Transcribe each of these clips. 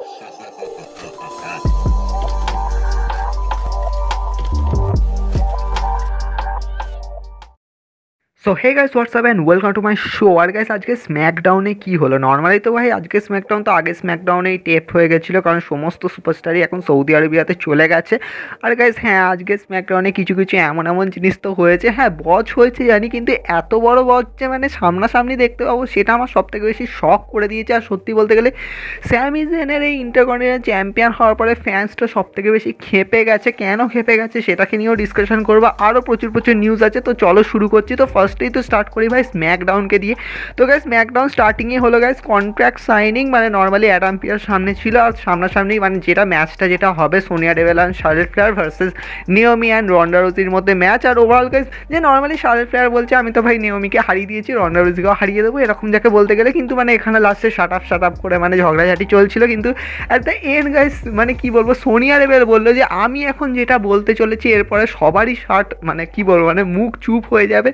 Gracias. So hey guys WhatsApp and welcome to my show R guys আজকে স্ম্যাকডাউনে কী হলো? Normally তো ভাই, আজকে স্ম্যাকডাউন তো আগে স্ম্যাকডাউনেই টেপ হয়ে গেছিল, কারণ সমস্ত সুপারস্টারই এখন সৌদি আরবিয়াতে চলে গেছে। আর গাইস হ্যাঁ আজকে স্ম্যাকডাউনে কিছু কিছু এমন এমন জিনিস তো হয়েছে। হ্যাঁ বচ হয়েছে জানি, কিন্তু এত বড় বচ যে মানে সামনাসামনি দেখতে পাবো, সেটা আমার সব থেকে বেশি শখ করে দিয়েছে। আর সত্যি বলতে গেলে স্যামিজেনের এই ইন্টারকন্টিনেন্টাল চ্যাম্পিয়ন হওয়ার পরে ফ্যান্সটা সব থেকে বেশি খেপে গেছে। কেন খেপে গেছে, সেটাকে নিয়েও ডিসকাশন করব। আরও প্রচুর প্রচুর নিউজ আছে, তো চলো শুরু করছি। তো ফার্স্টেই তো স্টার্ট করি ভাই স্ম্যাকডাউনকে দিয়ে। তো গাইস স্ম্যাকডাউন স্টার্টিংয়ে হলো গাইস কন্ট্রাক্ট সাইনিং মানে নর্মালি অ্যাডাম পিয়ার সামনে ছিল আর সামনাসামনি মানে যেটা ম্যাচটা যেটা হবে Sonya Deville and Charlotte Flair versus Naomi and রন্ডারোজির মধ্যে ম্যাচ আর ওভারঅল গাইস যে নর্মালি শার্লেট ফ্লেয়ার বলছে, আমি তো ভাই নিয়মিকে হারিয়ে দিয়েছি রন্ডারোজিকেও হারিয়ে দেবো, এরকম যাকে বলতে গেলে কিন্তু মানে এখানে লাস্টে শাট আপ শাট আপ করে মানে ঝগড়াঝাটি চলছিল। কিন্তু অ্যাট দ্য এন্ড গাইস মানে কি বলব সোনিয়া রেবেল বলল যে, আমি এখন যেটা বলতে চলেছি, এরপরে সবারই শার্ট মানে কি বলব মানে মুখ চুপ হয়ে যাবে।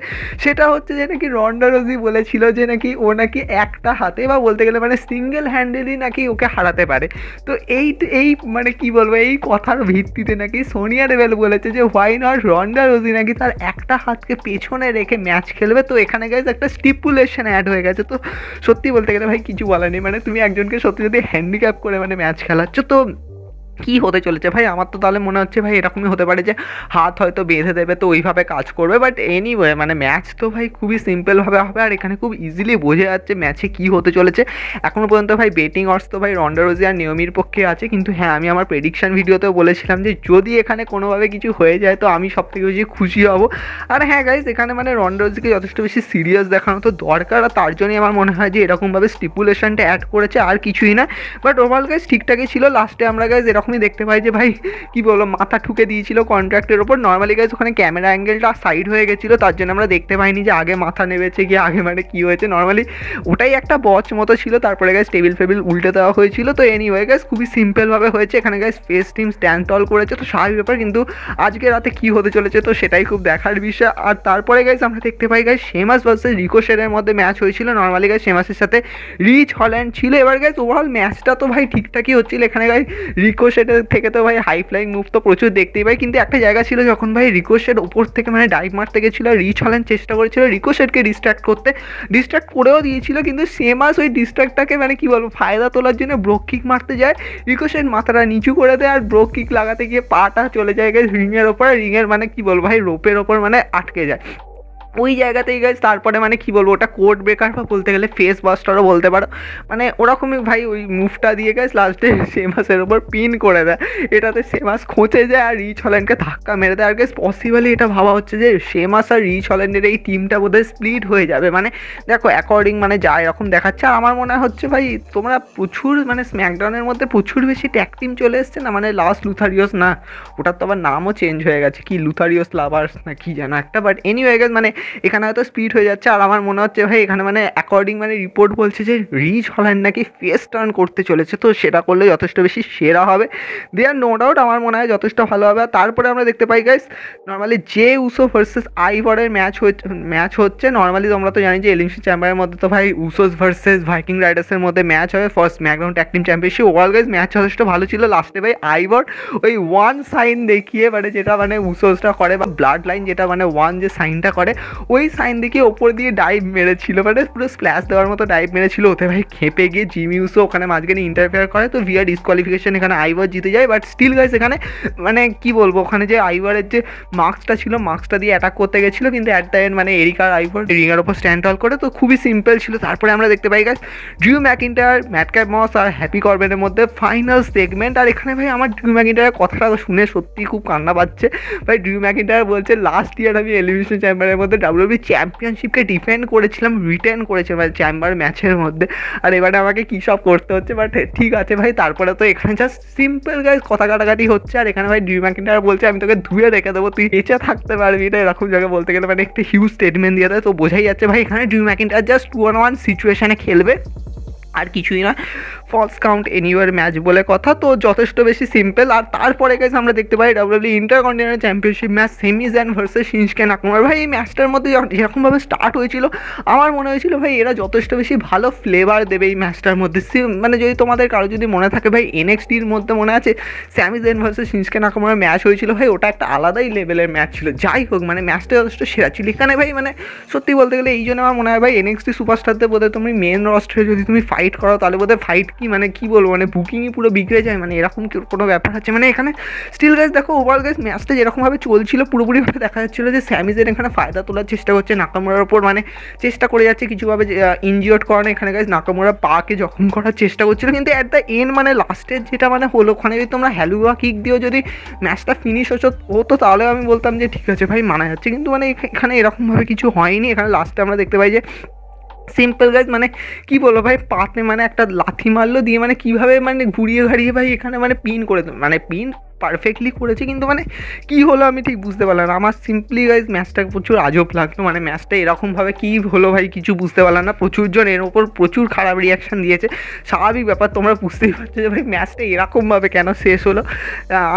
সেটা হচ্ছে যে নাকি রন্ডা রোজি বলেছিল যে নাকি ও নাকি একটা হাতে বা বলতে গেলে মানে সিঙ্গেল হ্যান্ডেলই নাকি ওকে হারাতে পারে। তো এই এই মানে কি বলব, এই কথার ভিত্তিতে নাকি সোনিয়া রেবেল বলেছে যে হোয়াই নট রন্ডা রোজি নাকি তার একটা হাতকে পেছনে রেখে ম্যাচ খেলবে? তো এখানে গাইজ একটা স্টিপুলেশন অ্যাড হয়ে গেছে। তো সত্যি বলতে গেলে ভাই, কিছু বলার নেই। মানে তুমি একজনকে সত্যি যদি হ্যান্ডিক্যাপ করে মানে ম্যাচ খেলাচ্ছ। তো কী হতে চলেছে? ভাই, আমার তো তাহলে মনে হচ্ছে, ভাই, এরকমই হতে পারে যে হাত হয়তো বেঁধে দেবে, তো ওইভাবে কাজ করবে। বাট এনিওয়ে মানে ম্যাচ তো ভাই খুবই সিম্পলভাবে হবে, আর এখানে খুব ইজিলি বোঝা যাচ্ছে ম্যাচে কী হতে চলেছে। এখনও পর্যন্ত ভাই বেটিং অর্স তো ভাই রন্ডারোজি আর নিয়মির পক্ষে আছে, কিন্তু হ্যাঁ আমি আমার প্রেডিকশন ভিডিওতেও বলেছিলাম যে যদি এখানে কোনোভাবে কিছু হয়ে যায়, তো আমি সব থেকে বেশি খুশি হব। আর হ্যাঁ গাইজ এখানে মানে রন্ডারোজিকে যথেষ্ট বেশি সিরিয়াস দেখানো তো দরকার, আর তার জন্যই আমার মনে হয় যে এরকমভাবে স্টিপুলেশনটা অ্যাড করেছে, আর কিছুই না। বাট ওভারঅল গাইজ ঠিকঠাকই ছিল। লাস্টে আমরা গাইজ এরকমই দেখতে পাই যে ভাই, কী বলব, মাথা ঠুকে দিয়েছিল কন্ট্রাক্টের ওপর। নর্মালি গাইজ ওখানে ক্যামেরা অ্যাঙ্গেলটা সাইড হয়ে গেছিল, তার জন্য আমরা দেখতে পাইনি যে আগে মাথা নেবেছে গিয়ে আগে মানে কী হয়েছে। নর্মালি ওটাই একটা বচ মতো ছিল, তারপরে গাইজ টেবিল ফেবিল উল্টে দেওয়া হয়েছিল। তো এনি হয়ে গাইজ খুবই সিম্পলভাবে হয়েছে। এখানে guys face team stand tall করেছে। তো স্বাভাবিক ব্যাপার, কিন্তু আজকে রাতে কী হতে চলেছে তো সেটাই খুব দেখার বিষয়। আর তারপরে গাইজ আমরা দেখতে পাই গাইজ শেমাস ভার্সেস রিকোশের মধ্যে ম্যাচ হয়েছিল। নর্মালি গাইজ শেমাসের সাথে রিচ হল্যান্ড ছিল। এবার গাইজ ওভারঅল ম্যাচটা তো ভাই ঠিকঠাকই হচ্ছিল। এখানে গাইজ রিকোশেটের থেকে তো ভাই হাই ফ্লাইং মুভ তো প্রচুর দেখতেই পাই। কিন্তু একটা জায়গা ছিল যখন ভাই রিকোশের ওপর থেকে মানে ডাইভ মারতে গেছিল রিচ হলেন চেষ্টা করেছিল রিকোশেটকে ডিস্ট্র্যাক্ট করতে। ডিস্ট্র্যাক্ট করেও দিয়েছিল, কিন্তু সেমাস ওই ডিস্ট্র্যাক্টটাকে মানে কী বলব, ফায়দা তোলার জন্য ব্রোক কিক মারতে যায়। রিকোশেট মাথাটা নিচু করে দেয়, আর ব্রোক কিক লাগাতে গিয়ে পাটা চলে যায় রিংয়ের ওপর রিংয়ের মানে কী বলব ভাই রোপের ওপর মানে আটকে যায়। ওই জায়গাতেই গাইজ তারপরে মানে কি বলব, ওটা কোড ব্রেকার বা বলতে গেলে ফেস বাস্টারও বলতে পারো। মানে ওরকমই ভাই ওই মুভটা দিয়ে গেছে লাস্টে সেমাসের ওপর পিন করে দেয়। এটাতে সেমাস খোঁচে যায় আর রিচ হল্যান্ডকে ধাক্কা মেরে দেয়। আর গেস পসিবলি এটা ভাবা হচ্ছে যে সেমাস আর রিচ হল্যান্ডের এই টিমটা বোধহয় স্প্লিট হয়ে যাবে। মানে দেখো অ্যাকর্ডিং মানে যা এরকম দেখাচ্ছে। আর আমার মনে হচ্ছে ভাই, তোমরা প্রচুর মানে স্ম্যাকডাউনের মধ্যে প্রচুর বেশি ট্যাক টিম চলে এসছে না? মানে লাস্ট লুথারিওস না, ওটার তো আবার নামও চেঞ্জ হয়ে গেছে। কি লুথারিয়স লাভার্স না কি যেন একটা। বাট এনি হয়ে গেছে মানে এখানে হয়তো স্পিড হয়ে যাচ্ছে, আর আমার মনে হচ্ছে ভাই এখানে মানে অ্যাকর্ডিং মানে রিপোর্ট বলছে যে রিচ হল্যান্ড নাকি ফেস টার্ন করতে চলেছে, তো সেটা করলে যথেষ্ট বেশি সেরা হবে। দেয়ার নো ডাউট আমার মনে হয় যথেষ্ট ভালো হবে। আর তারপরে আমরা দেখতে পাই গাইস নর্মালি যে উসো ভার্সেস আইভরের ম্যাচ হচ্ছে ম্যাচ হচ্ছে নর্মালি তোমরা তো জানি যে এলিমিনেশন চ্যাম্বারের মধ্যে তো ভাই উসোস ভার্সেস ভাইকিং রাইডার্সের মধ্যে ম্যাচ হবে। First SmackDown tag team championship world guys match যথেষ্ট ভালো ছিল। লাস্টে ভাই আইভর ওই ওয়ান সাইন দেখিয়ে মানে যেটা মানে উসোসটা করে বা ব্লাড লাইন যেটা মানে ওয়ান যে সাইনটা করে ওই সাইন দেখিয়ে ওপর দিয়ে ডাইভ মেরেছিল মানে পুরো স্প্ল্যাশ দেওয়ার মতো ডাইভ মেরেছিল। ওতে ভাই খেপে গিয়ে জিমিউসও ওখানে মাঝখানে ইন্টারফেয়ার করে। তো ভিআর ডিসকোয়ালিফিকেশন এখানে আইভার জিতে যায় বাট স্টিল গাইস এখানে মানে কি বলব, ওখানে যে আইভারের যে মার্কসটা ছিল মার্কসটা দিয়ে অ্যাটাক করতে গেছিল, কিন্তু অ্যাট দ্য এন্ড মানে এরিকার আইভার রিঙের ওপর স্ট্যান্ড অল করে, তো খুবই সিম্পল ছিল। তারপরে আমরা দেখতে পাই guys Drew McIntyre Madcap Moss আর হ্যাপি করবেনের মধ্যে ফাইনাল সেগমেন্ট আর এখানে ভাই আমার ড্রিউ ম্যাকিন্টারের কথাটা শুনে সত্যি খুব কান্না পাচ্ছে। ভাই ড্রিউ ম্যাকিন্টার বলছে লাস্ট ইয়ার আমি এলিমিনেশন চ্যাম্বারের মধ্যে ডাব্লিউবি চ্যাম্পিয়নশিপকে ডিফেন্ড করেছিলাম রিটার্ন করেছিলাম চ্যাম্বার ম্যাচের মধ্যে। আর এবারে আমাকে কী সব করতে হচ্ছে? বাট ঠিক আছে ভাই, তারপরে তো এখানে জাস্ট সিম্পল গাইজ কথা কাটাকাটি হচ্ছে। আর এখানে ভাই ডিউ ম্যাকিন্টার বলছে, আমি তোকে ধুয়ে রেখে দেবো, তুই বেঁচে থাকতে পারবি। না এরকম জায়গায় বলতে গেলে মানে একটা হিউজ স্টেটমেন্ট দিয়ে দেয়। তো বোঝাই যাচ্ছে ভাই, এখানে Drew McIntyre just two on one সিচুয়েশানে খেলবে। আর কিছুই না ফলস কাউন্ট এনিওয়ার ম্যাচ বলে কথা, তো যথেষ্ট বেশি সিম্পল আর তারপরে গেছে আমরা দেখতে পাই ডাব্লিউডি intercontinental championship match সেমিজ Sami Zayn versus Shinsuke Nakamura ভাই, এই ম্যাচটার মধ্যে যেরকমভাবে স্টার্ট হয়েছিল, আমার মনে হয়েছিল, ভাই, এরা যথেষ্ট বেশি ভালো ফ্লেভার দেবে এই ম্যাচটার মধ্যে। মানে যদি তোমাদের কারও যদি মনে থাকে, ভাই এনএক্সটির মধ্যে মনে আছে Sami Zayn versus Shinsuke Nakamura match হয়েছিল, ভাই, ওটা একটা আলাদাই লেভেলের ম্যাচ ছিল। যাই হোক মানে ম্যাচটা যথেষ্ট সেরা ছিল। এখানে ভাই মানে সত্যি বলতে গেলে, এই জন্য আমার মনে হয়, ভাই এনএক্সটি সুপারস্টারদের বোধহয় তুমি মেন রস্টারে যদি তুমি ফাইট করো, তাহলে বোধহয় ফাইট কি মানে কি বলব মানে বুকিংই পুরো বিগড়ে যায় মানে এরকম কোনো ব্যাপার আছে? মানে এখানে স্টিল গাইজ দেখো ওভারঅল গাইজ ম্যাচটা যেরকমভাবে চলছিল পুরোপুরিভাবে দেখা যাচ্ছিল যে স্যামিজেন এখানে ফায়দা তোলার চেষ্টা করছে নাকামুরার ওপর মানে চেষ্টা করে যাচ্ছে কিছুভাবে ইনজিওর্ড করানো এখানে গাইজ নাকামোড়া পাকে জখম করার চেষ্টা করছিল, কিন্তু অ্যাট দ্য এন্ড মানে লাস্টের যেটা মানে হলো, ওখানে যদি তোমরা হ্যালুয়া কিক দিয়েও যদি ম্যাচটা ফিনিশ হতো হতো, তাহলে আমি বলতাম যে ঠিক আছে ভাই, মানা যাচ্ছে। কিন্তু মানে এখানে এরকমভাবে কিছু হয়নি, এখানে লাস্টে আমরা দেখতে পাই যে সিম্পল গাইজ মানে কি বলব ভাই, পাতে মানে একটা লাথি মারলো, দিয়ে মানে কীভাবে মানে ঘুরিয়ে ঘাড়িয়ে ভাই এখানে মানে পিন করে দিল। মানে পিন পারফেক্টলি করেছে, কিন্তু মানে কি হলো আমি ঠিক বুঝতে পারলাম না। আমার সিম্পলি গাইজ ম্যাচটা প্রচুর আজব লাগল মানে ম্যাচটা এরকমভাবে কী হলো ভাই কিছু বুঝতে পারলাম না। প্রচুর জন এর ওপর প্রচুর খারাপ রিয়াকশান দিয়েছে। স্বাভাবিক ব্যাপার, তোমরা বুঝতেই পারছ যে ভাই ম্যাচটা এরকমভাবে কেন শেষ হলো?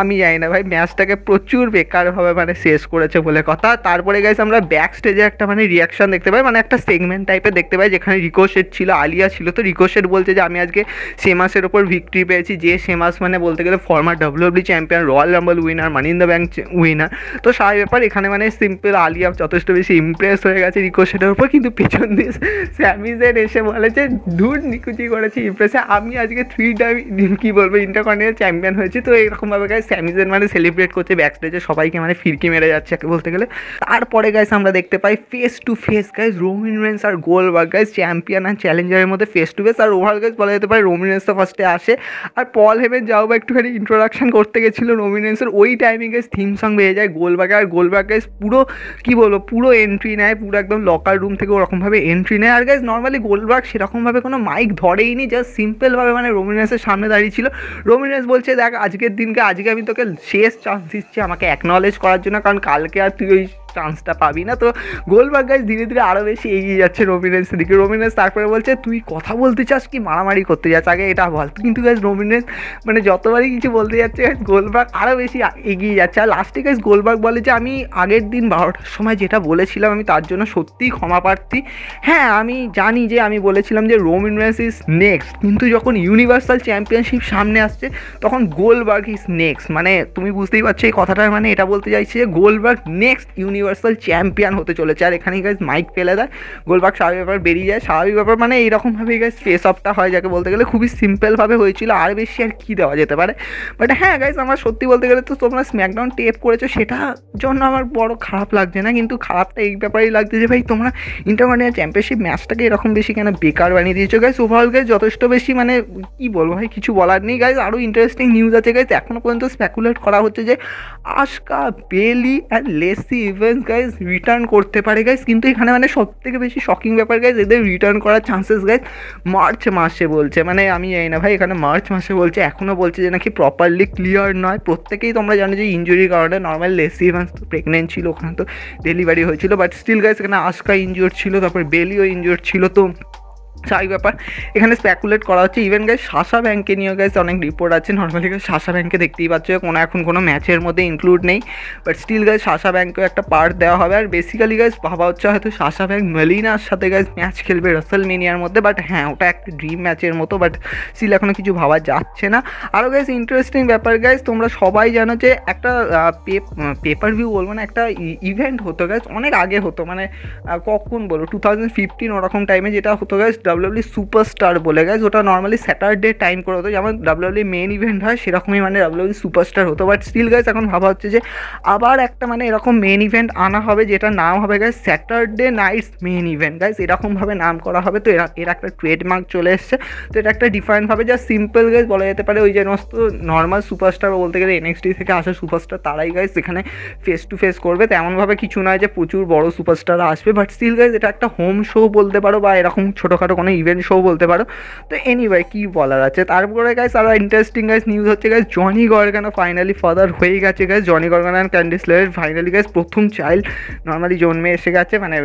আমি জানি না ভাই ম্যাচটাকে প্রচুর বেকারভাবে মানে শেষ করেছে বলে কথা। তারপরে গাইজ আমরা ব্যাক স্টেজে একটা মানে রিয়াকশান দেখতে পাই মানে একটা সেগমেন্ট টাইপের দেখতে পাই, যেখানে রিকোশেট ছিল আলিয়া ছিল। তো রিকোশেট বলছে যে, আমি আজকে সেমাসের ওপর ভিক্টরি পেয়েছি। যে সেমাস মানে বলতে গেলে former WW champion Royal Rumble winner Money in the Bank winner তো সারা ব্যাপার এখানে মানে সিম্পল আলিয়া যথেষ্ট বেশি ইমপ্রেস হয়ে গেছে রিকোশেটের উপর। কিন্তু পেছন দিয়ে স্যামিজেন এসে বলে যে দূর নিকুচি করেছি ইমপ্রেসে আমি আজকে থ্রি টাইম কী বলব ইন্টারকন্টিনেন্টাল চ্যাম্পিয়ন হয়েছি। তো এরকমভাবে গায়ে স্যামিজেন মানে সেলিব্রেট করছে ব্যাক স্টেজে সবাইকে মানে ফিরকি মেরে যাচ্ছে বলতে গেলে। তারপরে গাইস আমরা দেখতে পাই face to face guys Roman Reigns R Goldberg guys champion আর চ্যালেঞ্জারের মধ্যে ফেস টু ফেস আর ওভার গাইস বলা যেতে পারে রোমিন রেন্স তো ফার্স্টে আসে। আর পল হেভেন যাও বা একটুখানি ইন্ট্রোডাকশন করতে গেছিল রোমিন রবিনেন্সের ওই টাইমে গাইস থিম সং বেয়ে যায় গোলবাগে। আর গোলবাগে পুরো, কী বলব, পুরো এন্ট্রি নেয়, পুরো একদম লকার রুম থেকে ওরকমভাবে এন্ট্রি নেয়। আর গাইজ নর্মালি গোলবার্গ সেরকমভাবে কোনো মাইক ধরেই নি জাস্ট সিম্পলভাবে মানে রবিনেন্সের সামনে দাঁড়িয়ে ছিল। রবিনেন্স বলছে, দেখ, আজকের দিনকে, আজকে আমি তোকে শেষ চান্স দিচ্ছি আমাকে অ্যাকনলেজ করার জন্য, কারণ কালকে আর তুই ওই চান্সটা পাবি না। তো গোলবাগ গাইজ ধীরে ধীরে আরও বেশি এগিয়ে যাচ্ছে রোমিনেন্সের দিকে। রোমিনেন্স তারপরে বলছে, তুই কথা বলতে চাস কি? মারামারি করতে যাস? আগে এটা বল। কিন্তু গাছ রোমিনেন্স মানে যতবারই কিছু বলতে যাচ্ছে গোলবাগ আরও বেশি এগিয়ে যাচ্ছে। আর লাস্টে গাছ গোলবাগ বলে যে, আমি আগের দিন বারোটার সময় যেটা বলেছিলাম, আমি তার জন্য সত্যিই ক্ষমা প্রার্থী। হ্যাঁ আমি জানি যে, আমি বলেছিলাম যে রোমিনেন্স ইজ নেক্সট কিন্তু যখন ইউনিভার্সাল চ্যাম্পিয়নশিপ সামনে আসছে, তখন গোলবার্গ ইজ নেক্সট মানে তুমি বুঝতেই পারছ, এই কথাটা মানে এটা বলতে চাইছি যে গোলবার্গ নেক্সট ইউনিভার্সাল চ্যাম্পিয়ন হতে চলেছে। আর এখানে গাইজ মাইক ফেলে দেয়। গোলবাগ স্বাভাবিক ব্যাপার বেরিয়ে যায়। স্বাভাবিক ব্যাপার মানে এইরকমভাবে গাইজ ফেস অফটা হয়, যাকে বলতে গেলে খুবই সিম্পলভাবে হয়েছিল। আর বেশি আর কী দেওয়া যেতে পারে? বাট হ্যাঁ গাইজ আমার সত্যি বলতে গেলে তো তোমরা স্ম্যাকডাউন টেপ করেছ, সেটা জন্য আমার বড় খারাপ লাগছে না। কিন্তু খারাপটা এই ব্যাপারেই লাগছে যে ভাই, তোমরা ইন্টারকন্টিনেন্টাল চ্যাম্পিয়নশিপ ম্যাচটাকে এরকম বেশি কেন বেকার বানিয়ে দিয়েছ? গাইজ ওভারঅল গাইজ যথেষ্ট বেশি মানে কি বলব ভাই, কিছু বলার নেই। গাইজ আরও ইন্টারেস্টিং নিউজ আছে। গাইজ এখনও পর্যন্ত স্প্যাকুলেট করা হচ্ছে যে Asuka Bayley and Lacey Evans guys return করতে পারে গাইজ কিন্তু এখানে মানে সব থেকে বেশি শকিং ব্যাপার গাইজ এদের রিটার্ন করার চান্সেস গাইজ মার্চ মাসে বলছে। মানে আমি জানি না ভাই, এখানে মার্চ মাসে বলছে এখনও বলছে যে নাকি প্রপারলি ক্লিয়ার নয়। প্রত্যেকেই তোমরা জানো যে ইঞ্জুরির কারণে নর্মাল লেসি ইভেন্স তো প্রেগনেন্ট ছিল, ওখানে তো ডেলিভারি হয়েছিল বাট স্টিল গাইজ এখানে আশকা ইনজিওর ছিল, তারপর বেলিও ইনজিওর ছিল, তো সাই ব্যাপার। এখানে স্প্যাকুলেট করা হচ্ছে ইভেন গাইজ শাসা ব্যাংকে নিয়ে গাইজ অনেক রিপোর্ট আছে। নর্মালি গাইজ শাসা ব্যাংকে দেখতেই পাচ্ছ, কোনো এখন কোনো ম্যাচের মধ্যে ইনক্লুড নেই। বাট স্টিল গাইজ শাসা ব্যাংকেও একটা পার্ট দেওয়া হবে। আর বেসিক্যালি গাইজ ভাবা হচ্ছে হয়তো শাসা ব্যাংক মেলিনার সাথে গাইজ ম্যাচ খেলবে রাসেল মিনিয়ার মধ্যে। বাট হ্যাঁ ওটা একটা ড্রিম ম্যাচের মতো। বাট স্টিল এখনও কিছু ভাবা যাচ্ছে না। আরও গাইজ ইন্টারেস্টিং ব্যাপার গাইজ তোমরা সবাই জানো যে একটা পেপার ভিউ বলব না, একটা ইভেন্ট হতো গাইজ অনেক আগে হতো। মানে কখন বলো? টু থাউজেন্ড ফিফটিন ওরকম টাইমে যেটা হতো গাইজ ডাব্লিউডব্লিউ সুপারস্টার বলে গাইজ ওটা নর্মালি স্যাটারডে টাইম করে হতো, যেমন ডাব্লিউডব্লিউ মেন ইভেন্ট হয়, সেরকমই মানে ডাব্লিউডব্লিউ সুপারস্টার হতো বাট স্টিল গাইজ এখন ভাবা হচ্ছে যে আবার একটা মানে এরকম মেন ইভেন্ট আনা হবে, যেটা নাম হবে guys Saturday nights main event guys এরকমভাবে নাম করা হবে, তো এরা, এর একটা ট্রেডমার্ক চলে এসছে, তো এটা একটা ডিফারেন্টভাবে যা সিম্পল গাইজ বলা যেতে পারে, ওই যে সমস্ত নর্মাল সুপারস্টার বলতে গেলে এনএক্সটি থেকে আসা সুপারস্টার তারাই গাইজ সেখানে ফেস টু ফেস করবে, তেমনভাবে কিছু নয় যে প্রচুর বড় সুপারস্টার আসবে বাট স্টিল গাইজ এটা একটা হোম শো বলতে পারো, বা এরকম ছোটোখাটো কোনো ইভেন্ট শো বলতে পারো। তো এনিওয়ে কী বলার আছে? তারপরে গাইস আরও ইন্টারেস্টিং গাইস নিউজ হচ্ছে guys Johnny Gargano finally father হয়ে গেছে guys Johnny Gargano and Candice LeRae finally guys প্রথম চাইল্ড নর্মালি জন্মে এসে গেছে মানে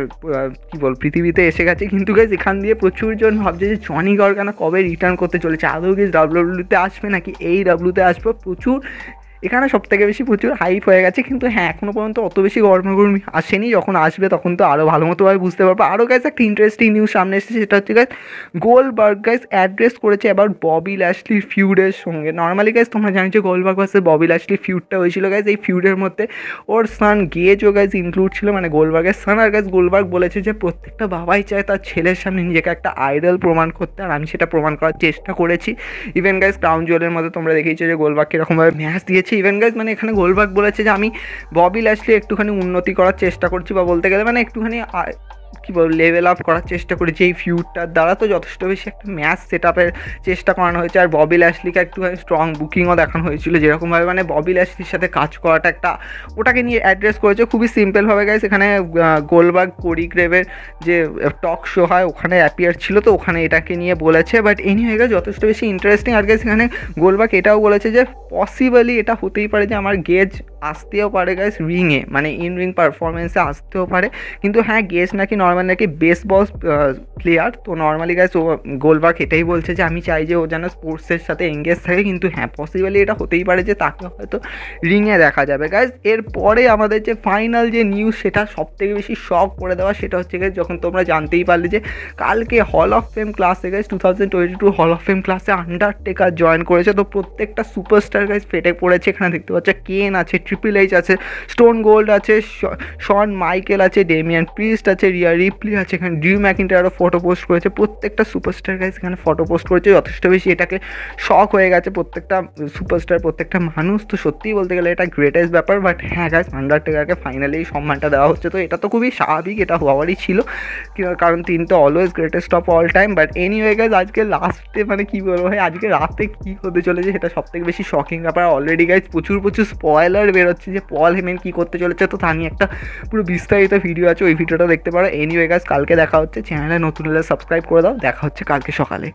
কী বল পৃথিবীতে এসে গেছে। কিন্তু গাইস এখান দিয়ে প্রচুর জন ভাবছে যে জনি গর্গানো কবে রিটার্ন করতে চলেছে? আদৌ গেস ডাব্লিউডব্লিউতে আসবে নাকি এই ডাব্লিউতে আসবে? প্রচুর এখানে সব থেকে বেশি প্রচুর হাইপ হয়ে গেছে, কিন্তু হ্যাঁ এখনও পর্যন্ত অত বেশি গরমাগরমি আসেনি, যখন আসবে তখন তো আরও ভালো মতোভাবে বুঝতে পারব। আরও গাইস একটা ইন্টারেস্টিং নিউজ সামনে এসেছে, সেটা হচ্ছে গাইস গোলবার্গ গাইস অ্যাড্রেস করেছে এবার ববি ল্যাশলির ফিউডের সঙ্গে। নর্মালি গাইস তোমরা জানো যে গোলবার্গ ভার্সেস ববি ল্যাশলি ফিউডটা হয়েছিল গাইস এই ফিউডের মধ্যে ওর সান গেজও গাইস ইনক্লুড ছিল মানে গোলবার্গের সান আর গাইস গোলবার্গ বলেছে যে প্রত্যেকটা বাবাই চায় তার ছেলের সামনে নিজেকে একটা আইডল প্রমাণ করতে, আর আমি সেটা প্রমাণ করার চেষ্টা করেছি। ইভেন গাইস ক্রাউন জুয়েলের মধ্যে তোমরা দেখেইছো যে গোলবার্গ কীরকমভাবে ম্যাচ দিয়েছে ইভেন গাইজ মানে এখানে গোলবাগ বলেছে যে আমি ববি ল্যাশলি একটুখানি উন্নতি করার চেষ্টা করছি বা বলতে গেলে মানে একটুখানি কী বল লেভেল আপ করার চেষ্টা করেছি এই ফিউডটার দ্বারা তো যথেষ্ট বেশি একটা ম্যাচ সেট আপের চেষ্টা করানো হয়েছে। আর ববি ল্যাশলিকে একটুখানি স্ট্রং বুকিংও দেখানো হয়েছিল। যেরকমভাবে মানে ববি ল্যাশলির সাথে কাজ করাটা একটা ওটাকে নিয়ে অ্যাড্রেস করেছে। খুবই সিম্পলভাবে গাইস এখানে গোলবার্গ কোরি গ্রেভের যে টক শো হয়, ওখানে অ্যাপিয়ার ছিল তো ওখানে এটাকে নিয়ে বলেছে। বাট এনি হয়ে গেছে যথেষ্ট বেশি ইন্টারেস্টিং আর গাইস এখানে গোলবার্গ এটাও বলেছে যে পসিবলি এটা হতেই পারে যে, আমার গেজ আসতেও পারে গাইস রিংয়ে মানে ইন রিং পারফরমেন্সে আসতেও পারে। কিন্তু হ্যাঁ গেজ নাকি নর্মাল নাকি বেস বস প্লেয়ার তো নর্মালি গাইস ও গোলবার্গ এটাই বলছে যে, আমি চাই যে ও যেন স্পোর্টসের সাথে এঙ্গেজ থাকে। কিন্তু হ্যাঁ পসিবলি এটা হতেই পারে যে তাকে হয়তো রিংয়ে দেখা যাবে। গাইজ এরপরে আমাদের যে ফাইনাল যে নিউজ সেটা সব থেকে বেশি শক করে দেওয়া সেটা হচ্ছে গাইজ যখন তোমরা জানতেই পারলে যে, কালকে হল অফ ফেম ক্লাসে guys two thousand twenty two hall of fame ক্লাসে আন্ডারটেকার জয়েন করেছে। তো প্রত্যেকটা সুপারস্টার গাইজ ফেটে পড়েছে। এখানে দেখতে পাচ্ছ কেন আছে ট্রিপল এইচ আছে স্টোন গোল্ড আছে শন মাইকেল আছে ডেমিয়ান প্রিস্ট আছে রিয়া রিপ্লি আছে, এখানে ড্রিউ ম্যাকিনটা আরও ফটো পোস্ট করেছে, প্রত্যেকটা সুপারস্টার গাইজ এখানে ফটো পোস্ট করেছে, যথেষ্ট বেশি এটাকে শখ হয়ে গেছে প্রত্যেকটা সুপারস্টার প্রত্যেকটা মানুষ, তো সত্যিই বলতে গেলে এটা গ্রেটেস্ট ব্যাপার বাট হ্যাঁ গাইজ আন্ডারটেকারকে ফাইনালি সম্মানটা দেওয়া হচ্ছে, তো এটা তো খুবই স্বাভাবিক, এটা হওয়ারই ছিল কারণ তিনি তো always greatest of all time but any anyway guys আজকে লাস্টে মানে কী বলব ভাই, আজকে রাতে কী হতে চলেছে সেটা সব থেকে বেশি শকিং ব্যাপার অলরেডি গাইজ প্রচুর প্রচুর স্পয়লার বেরোচ্ছে যে পল হেমেন কী করতে চলেছে, তো তা নিয়ে একটা পুরো বিস্তারিত ভিডিও আছে, ওই ভিডিওটা দেখতে পারো এনিওয়ে গাছ কালকে দেখা হচ্ছে। চ্যানেলে নতুন হলে সাবস্ক্রাইব করে দাও। দেখা হচ্ছে কালকে সকালে।